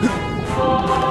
六